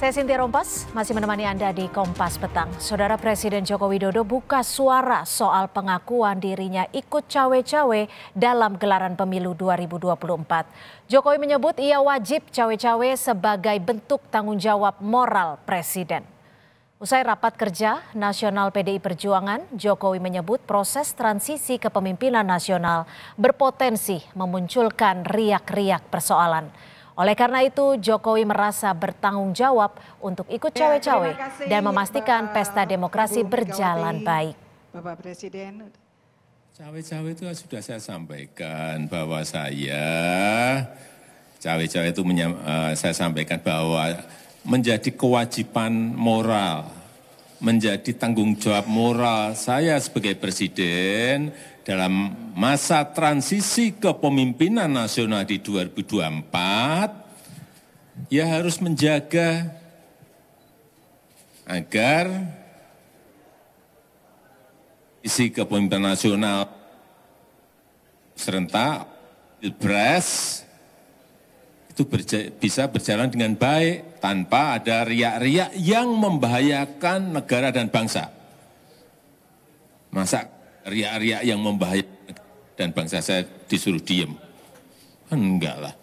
Saya Sintia Rompas, masih menemani Anda di Kompas Petang. Saudara Presiden Joko Widodo buka suara soal pengakuan dirinya ikut cawe-cawe dalam gelaran pemilu 2024. Jokowi menyebut ia wajib cawe-cawe sebagai bentuk tanggung jawab moral Presiden. Usai rapat kerja nasional PDI Perjuangan, Jokowi menyebut proses transisi kepemimpinan nasional berpotensi memunculkan riak-riak persoalan. Oleh karena itu, Jokowi merasa bertanggung jawab untuk ikut ya, cawe-cawe dan memastikan Bapak pesta demokrasi berjalan baik. Bapak Presiden. Cawe-cawe itu sudah saya sampaikan bahwa saya cawe-cawe itu uh, saya sampaikan bahwa menjadi kewajiban moral, menjadi tanggung jawab moral saya sebagai presiden dalam masa transisi kepemimpinan nasional di 2024 ya harus menjaga agar isi kepemimpinan nasional serentak pilpres itu berja bisa berjalan dengan baik tanpa ada riak-riak yang membahayakan negara dan bangsa. Masa riak-riak yang membahayakan dan bangsa saya disuruh diem. Enggak lah.